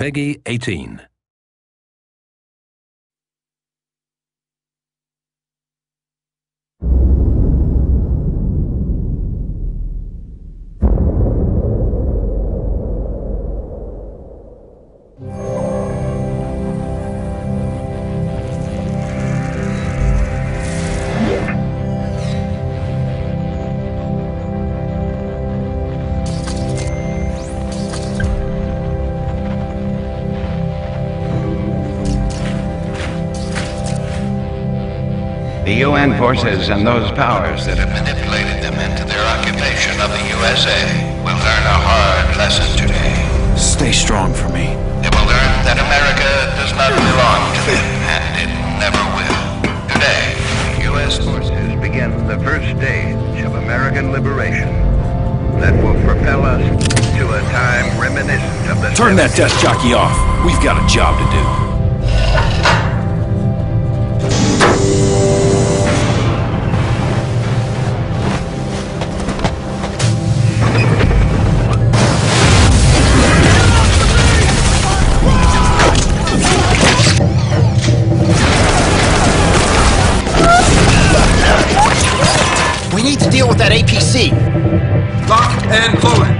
PEGI 18. The UN forces and those powers that have manipulated them into their occupation of the USA will learn a hard lesson today. Stay strong for me. They will learn that America does not belong to them, and it never will. Today, U.S. forces begin the first stage of American liberation that will propel us to a time reminiscent of the Turn that desk jockey off. We've got a job to do. Need to deal with that APC. Lock and load. AMF.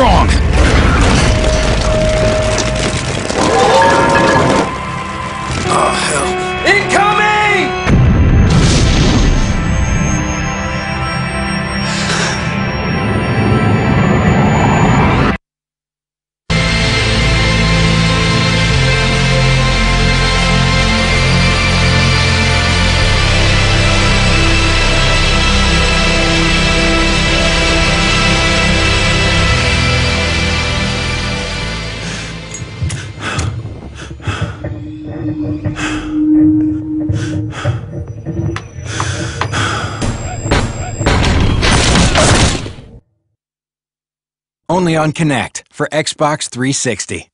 Strong. Only on Kinect for Xbox 360.